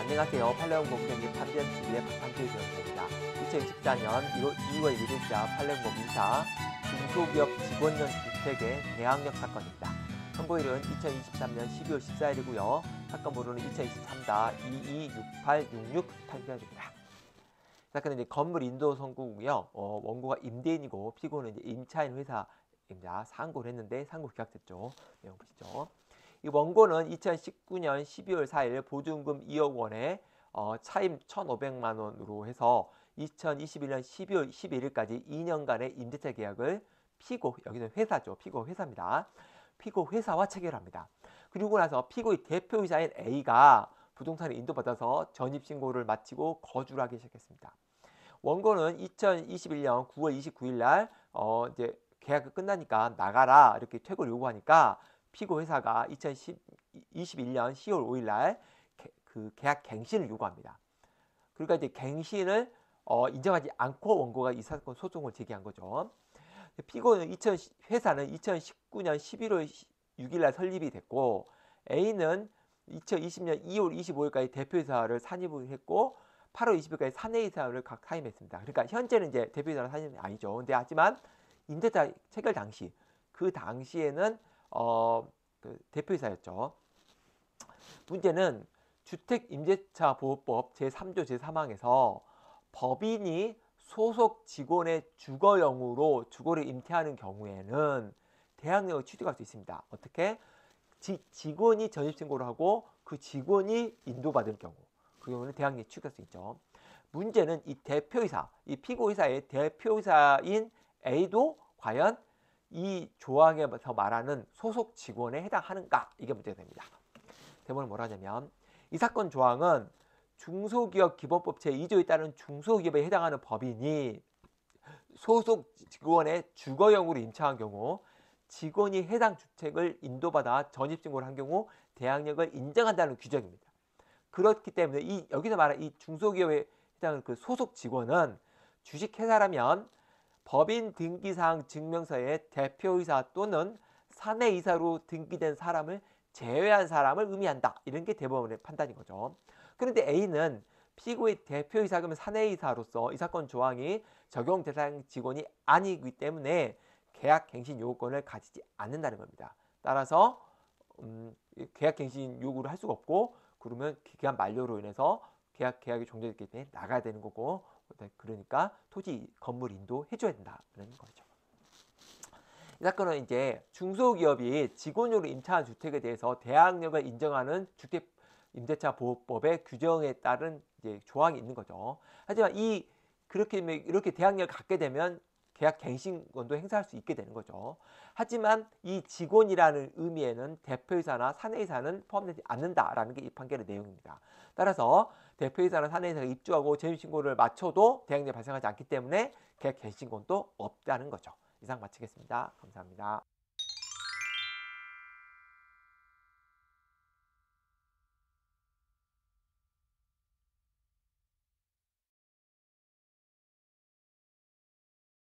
안녕하세요. 팔레온 공정기 판비엠 TV의 박한필 변호사입니다. 2024년 1월, 2월 1일자 팔레온 공인사 중소기업 직원연 주택의 대항력 사건입니다. 선고일은 2023년 12월 14일이고요. 사건 번호는 2023-226866 판결입니다. 사건은 이제 건물 인도 선고고요. 어, 원고가 임대인이고 피고는 이제 임차인 회사입니다. 상고를 했는데 상고 기각됐죠. 내용 보시죠. 이 원고는 2019년 12월 4일 보증금 2억 원에 어, 차임 1,500만 원으로 해서 2021년 12월 11일까지 2년간의 임대차 계약을 피고 여기는 회사죠. 피고 회사입니다. 피고 회사와 체결합니다. 그리고 나서 피고의 대표이사인 A가 부동산을 인도받아서 전입신고를 마치고 거주를 하기 시작했습니다. 원고는 2021년 9월 29일 날 어, 이제 계약이 끝나니까 나가라 이렇게 퇴고를 요구하니까 피고 회사가 2021년 10월 5일 날그 계약 갱신을 요구합니다. 그러니까 이제 갱신을 어, 인정하지 않고 원고가 이 사건 소송을 제기한 거죠. 피고는 2000, 회사는 2019년 11월 6일 날 설립이 됐고 A는 2020년 2월 25일까지 대표이사를 산입을 했고 8월 20일까지 사내이사를 각 사임했습니다. 그러니까 현재는 이제 대표이사는 사임이 아니죠. 근데 하지만 임대차 체결 당시 그 당시에는 어, 그 대표이사였죠. 문제는 주택임대차 보호법 제3조 제3항에서 법인이 소속 직원의 주거용으로 주거를 임대하는 경우에는 대항력을 취득할 수 있습니다. 어떻게? 지, 직원이 전입신고를 하고 그 직원이 인도받을 경우 그 경우는 대항력 취득할 수 있죠. 문제는 이 대표이사, 이 피고이사의 대표이사인 A도 과연 이 조항에서 말하는 소속 직원에 해당하는가 이게 문제가 됩니다. 대본은 뭐라냐면 이 사건 조항은 중소기업 기본법 제2조에 따른 중소기업에 해당하는 법인이 소속 직원의 주거용으로 임차한 경우 직원이 해당 주택을 인도받아 전입신고를 한 경우 대항력을 인정한다는 규정입니다. 그렇기 때문에 이 여기서 말한 이 중소기업에 해당하는 그 소속 직원은 주식회사라면 법인 등기사항 증명서에 대표이사 또는 사내이사로 등기된 사람을 제외한 사람을 의미한다. 이런 게 대법원의 판단인 거죠. 그런데 A는 피고의 대표이사 그러면 사내이사로서 이 사건 조항이 적용 대상 직원이 아니기 때문에 계약 갱신 요구권을 가지지 않는다는 겁니다. 따라서 음, 계약 갱신 요구를 할 수가 없고 그러면 기간 만료로 인해서 계약 계약이 종료됐기 때문에 나가야 되는 거고 그러니까 토지 건물 인도 해줘야 된다는 거죠. 이 사건은 이제 중소기업이 직원으로 임차한 주택에 대해서 대항력을 인정하는 주택 임대차 보호법의 규정에 따른 이제 조항이 있는 거죠. 하지만 이 그렇게 이렇게 대항력을 갖게 되면 계약 갱신권도 행사할 수 있게 되는 거죠. 하지만 이 직원이라는 의미에는 대표이사나 사내이사는 포함되지 않는다라는 게 이 판결의 내용입니다. 따라서 대표이사나 사내이사가 입주하고 재임신고를 마쳐도 대항력 발생하지 않기 때문에 계약 갱신권도 없다는 거죠. 이상 마치겠습니다. 감사합니다.